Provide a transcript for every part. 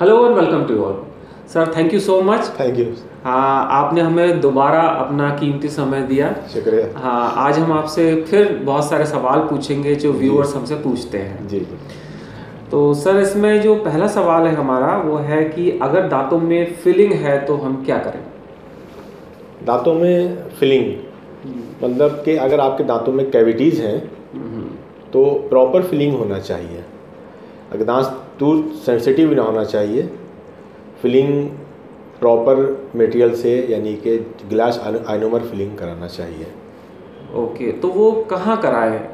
Hello and welcome to all sir thank you so much thank you हाँ आपने हमें दोबारा अपना कीमती समय दिया। शुक्रिया। हाँ आज हम आपसे फिर बहुत सारे सवाल पूछेंगे जो व्यूअर्स हमसे पूछते हैं। जी जी। तो सर इसमें जो पहला सवाल है हमारा वो है कि अगर दांतों में फिलिंग है तो हम क्या करें? दांतों में फिलिंग मतलब कि अगर आपके दांतों में कैविटीज़ हैं तो प्रॉपर फिलिंग होना चाहिए। अगर दांत टूथ सेंसिटिव ना होना चाहिए फिलिंग प्रॉपर मटेरियल से यानी कि ग्लास आइनोमर फिलिंग कराना चाहिए। ओके तो वो कहाँ कराए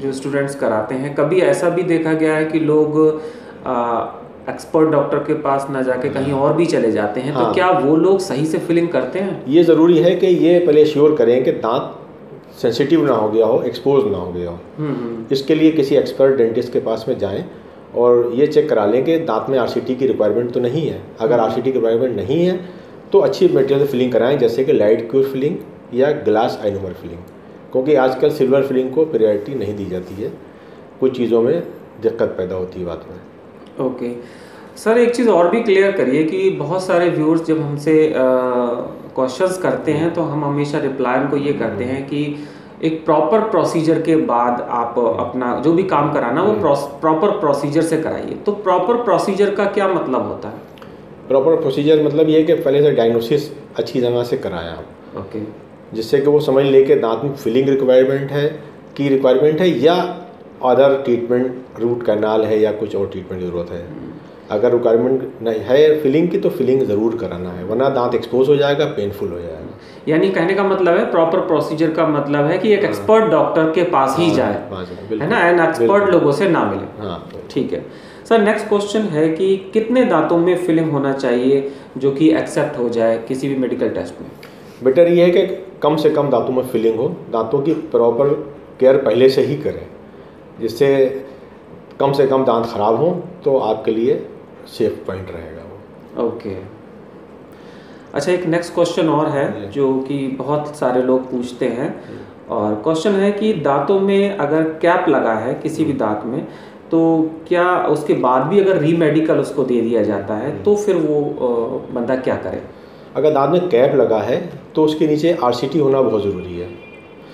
जो स्टूडेंट्स कराते हैं। कभी ऐसा भी देखा गया है कि लोग एक्सपर्ट डॉक्टर के पास ना जाके कहीं और भी चले जाते हैं हाँ। तो हाँ। क्या वो लोग सही से फिलिंग करते हैं? ये ज़रूरी है कि ये पहले श्योर करें कि दांत सेंसिटिव ना हो गया हो एक्सपोज ना हो गया हो। हम्म हम्म। इसके लिए किसी एक्सपर्ट डेंटिस्ट के पास में जाएँ। और ये चेक करा लें कि दांत में आरसीटी की रिक्वायरमेंट तो नहीं है। अगर आरसीटी की रिक्वायरमेंट नहीं है तो अच्छी मटेरियल से फिलिंग कराएँ जैसे कि लाइट क्यूर फिलिंग या ग्लास आइनोमर फिलिंग क्योंकि आजकल सिल्वर फिलिंग को प्रायोरिटी नहीं दी जाती है। कुछ चीज़ों में दिक्कत पैदा होती है बात में। ओके। सर एक चीज़ और भी क्लियर करिए कि बहुत सारे व्यूअर्स जब हमसे क्वेश्चंस करते हैं तो हम हमेशा रिप्लाई उनको ये करते हैं कि एक प्रॉपर प्रोसीजर के बाद आप अपना जो भी काम कराना वो प्रॉपर प्रोसीजर से कराइए। तो प्रॉपर प्रोसीजर का क्या मतलब होता है? प्रॉपर प्रोसीजर मतलब ये है कि पहले से डायग्नोसिस अच्छी जगह से कराएँ आप ओके जिससे कि वो समझ ले कि दांत में फिलिंग रिक्वायरमेंट है की रिक्वायरमेंट है या अदर ट्रीटमेंट रूट कैनाल है या कुछ और ट्रीटमेंट की ज़रूरत है। अगर रिक्वायरमेंट नहीं है फिलिंग की तो फिलिंग ज़रूर कराना है वरना दांत एक्सपोज हो जाएगा पेनफुल हो जाएगा। यानी कहने का मतलब है प्रॉपर प्रोसीजर का मतलब है कि एक एक्सपर्ट डॉक्टर के पास ही जाए हाँ, है ना? एंड एक्सपर्ट लोगों से ना मिले। हाँ। ठीक है। सर नेक्स्ट क्वेश्चन है कि कितने दांतों में फिलिंग होना चाहिए जो कि एक्सेप्ट हो जाए किसी भी मेडिकल टेस्ट में? बेटर ये है कि कम से कम दांतों में फिलिंग हो। दांतों की प्रॉपर केयर पहले से ही करें जिससे कम से कम दांत खराब हों तो आपके लिए सेफ़ पॉइंट रहेगा वो। ओके अच्छा एक नेक्स्ट क्वेश्चन और है जो कि बहुत सारे लोग पूछते हैं। और क्वेश्चन है कि दांतों में अगर कैप लगा है किसी भी दांत में तो क्या उसके बाद भी अगर रीमेडिकल उसको दे दिया जाता है तो फिर वो बंदा क्या करे? अगर दांत में कैप लगा है तो उसके नीचे आरसीटी होना बहुत ज़रूरी है।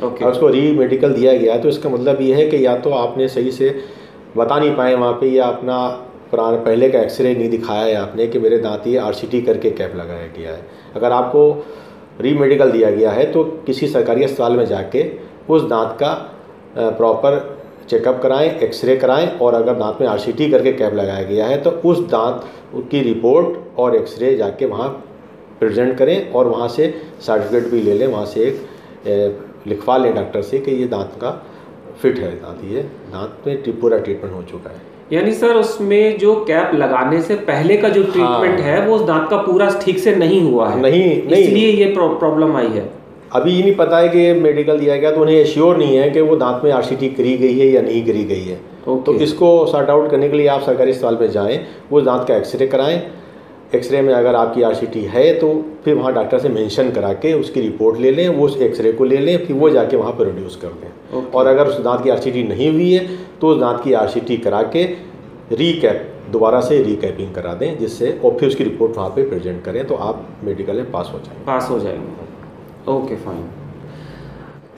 ओके और उसको री मेडिकल दिया गया है तो इसका मतलब ये है कि या तो आपने सही से बता नहीं पाए वहाँ पे या अपना पुराना, पहले का एक्सरे नहीं दिखाया है आपने कि मेरे दांत आर करके कैप लगाया गया है। अगर आपको री मेडिकल दिया गया है तो किसी सरकारी अस्पताल में जाके उस दांत का प्रॉपर चेकअप कराएँ एक्सरे कराएँ और अगर दांत में आरसीटी करके कैप लगाया गया है तो उस दांत की रिपोर्ट और एक्सरे जाके वहाँ प्रेजेंट करें और वहाँ से सर्टिफिकेट भी ले लें, वहाँ से एक लिखवा लें डॉक्टर से कि ये दांत का फिट है, दांत ये, दांत में पूरा ट्रीटमेंट हो चुका है। यानी सर उसमें जो कैप लगाने से पहले का जो ट्रीटमेंट हाँ। है वो उस दांत का पूरा ठीक से नहीं हुआ है। नहीं नहीं। इसलिए ये प्रॉब्लम आई है। अभी ये नहीं पता है कि मेडिकल दिया गया तो उन्हें श्योर नहीं है कि वो दांत में आरसीटी करी गई है या नहीं करी गई है। तो इसको सॉर्ट आउट करने के लिए आप सरकारी अस्पताल में जाएँ वो दांत का एक्सरे कराएँ एक्सरे में अगर आपकी आरसीटी है तो फिर वहाँ डॉक्टर से मेंशन करा के उसकी रिपोर्ट ले लें वो उस एक्सरे को ले लें फिर वो जाके वहाँ पर रिड्यूस कर दें। Okay. और अगर उस दांत की आरसीटी नहीं हुई है तो उस दांत की आरसीटी करा के रीकैप दोबारा से रीकैपिंग करा दें जिससे और फिर उसकी रिपोर्ट वहाँ पर प्रजेंट करें तो आप मेडिकल में पास हो जाएँगे। पास हो जाएँगे। Okay fine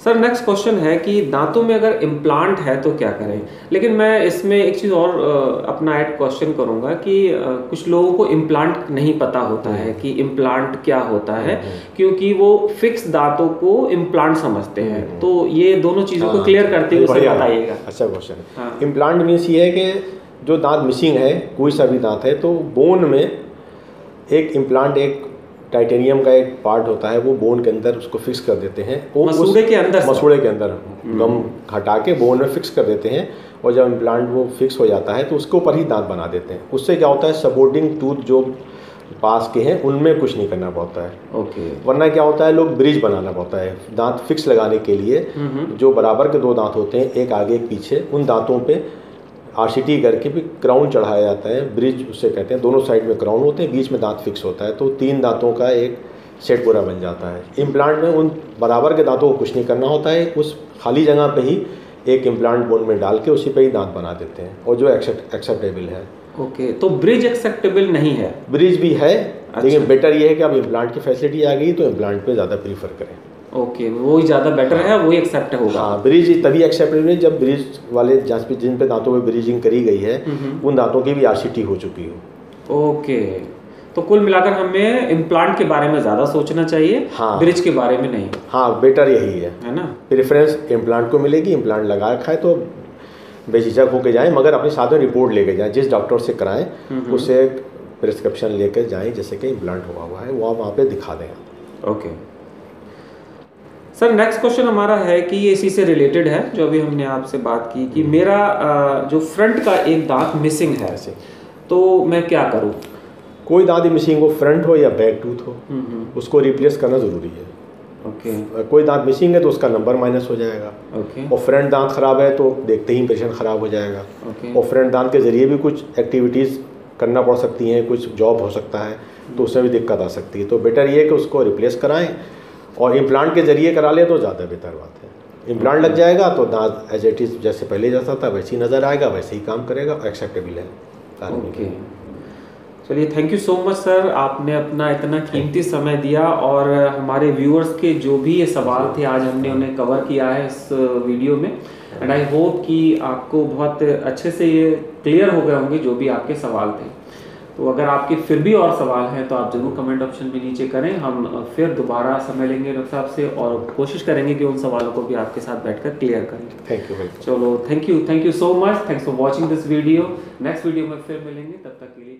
sir next question है कि दांतों में अगर इम्प्लांट है तो क्या करें? लेकिन मैं इसमें एक चीज़ और अपना ऐड क्वेश्चन करूँगा कि कुछ लोगों को इम्प्लांट नहीं पता होता है कि इम्प्लांट क्या होता है क्योंकि वो फिक्स दांतों को इम्प्लांट समझते हैं। तो ये दोनों चीज़ों को हाँ, क्लियर करते हुए बताइएगा। अच्छा क्वेश्चन हाँ। इम्प्लांट मीन्स ये है कि जो दांत मिसिंग है कोई सा भी दांत है तो बोन में एक इम्प्लांट एक टाइटेनियम का एक पार्ट होता है वो बोन के अंदर उसको फिक्स कर देते हैं। वो मसूड़े के अंदर? मसूड़े के अंदर गम हटा के बोन में फिक्स कर देते हैं और जब इम्प्लांट वो फिक्स हो जाता है तो उसके ऊपर ही दांत बना देते हैं। उससे क्या होता है सपोर्टिंग टूथ जो पास के हैं उनमें कुछ नहीं करना पड़ता है। ओके। okay. वरना क्या होता है लोग ब्रिज बनाना पड़ता है। दांत फिक्स लगाने के लिए जो बराबर के दो दांत होते हैं एक आगे एक पीछे उन दांतों पे आरसीटी करके भी क्राउन चढ़ाया जाता है ब्रिज उससे कहते हैं। दोनों साइड में क्राउन होते हैं बीच में दांत फिक्स होता है तो तीन दांतों का एक सेट पूरा बन जाता है। इम्प्लांट में उन बराबर के दांतों को कुछ नहीं करना होता है उस खाली जगह पे ही एक इम्प्लांट बोन में डाल के उसी पे ही दांत बना देते हैं और जो एक्सेप्ट एक्सेप्टेबल है। ओके तो ब्रिज एक्सेप्टेबल नहीं है? ब्रिज भी है अच्छा। लेकिन बेटर ये है कि अब इम्प्लांट की फैसिलिटी आ गई तो इम्प्लांट पे ज़्यादा प्रीफर करें। ओके वो ही ज़्यादा बेटर है वही एक्सेप्ट होगा। हाँ ब्रिज तभी एक्सेप्टेबल है जब ब्रिज वाले जहाँ पे जिन पे दांतों पे ब्रिजिंग करी गई है। उन दांतों की भी आर हो चुकी हो। ओके तो कुल मिलाकर हमें इम्प्लांट के बारे में ज़्यादा सोचना चाहिए हाँ। ब्रिज के बारे में नहीं। हाँ बेटर यही है। है ना? प्रेफरेंस इम्प्लांट को मिलेगी इम्प्लांट लगा रखा है तो बेझिझक होके जाएँ मगर अपने साथ में रिपोर्ट लेके जाएँ जिस डॉक्टर से कराएँ उससे प्रिस्क्रिप्शन लेकर जाएँ जैसे कि इम्प्लांट हुआ हुआ है वो आप वहाँ पे दिखा दें। ओके सर नेक्स्ट क्वेश्चन हमारा है कि ये इसी से रिलेटेड है जो अभी हमने आपसे बात की कि मेरा जो फ्रंट का एक दांत मिसिंग है। ऐसे तो मैं क्या करूँ? कोई दांत मिसिंग हो फ्रंट हो या बैक टूथ हो हम्म, उसको रिप्लेस करना ज़रूरी है। Okay okay. कोई दांत मिसिंग है तो उसका नंबर माइनस हो जाएगा। Okay okay. और फ्रंट दांत खराब है तो देखते ही इंप्रेशन खराब हो जाएगा। ओके और फ्रंट दांत के ज़रिए भी कुछ एक्टिविटीज़ करना पड़ सकती हैं कुछ जॉब हो सकता है तो उसमें भी दिक्कत आ सकती है। तो बेटर ये है कि उसको रिप्लेस कराएँ और इम्प्लांट के ज़रिए करा लें तो ज़्यादा बेहतर बात है। इम्प्लांट लग जाएगा तो दांत एज इट इज़ जैसे पहले जैसा था वैसे ही नज़र आएगा वैसे ही काम करेगा एक्सेप्टेबल है। ओके चलिए thank you so much sir आपने अपना इतना कीमती समय दिया और हमारे व्यूअर्स के जो भी ये सवाल थे आज हमने उन्हें कवर किया है इस वीडियो में। एंड आई होप कि आपको बहुत अच्छे से ये क्लियर हो गए होंगे जो भी आपके सवाल थे। तो अगर आपके फिर भी और सवाल हैं तो आप ज़रूर कमेंट ऑप्शन में नीचे करें। हम फिर दोबारा समय लेंगे डॉक्टर साहब से और कोशिश करेंगे कि उन सवालों को भी आपके साथ बैठकर क्लियर करें। थैंक यू चलो thank you thank you so much thanks for watching this video next video में फिर मिलेंगे। तब तक के लिए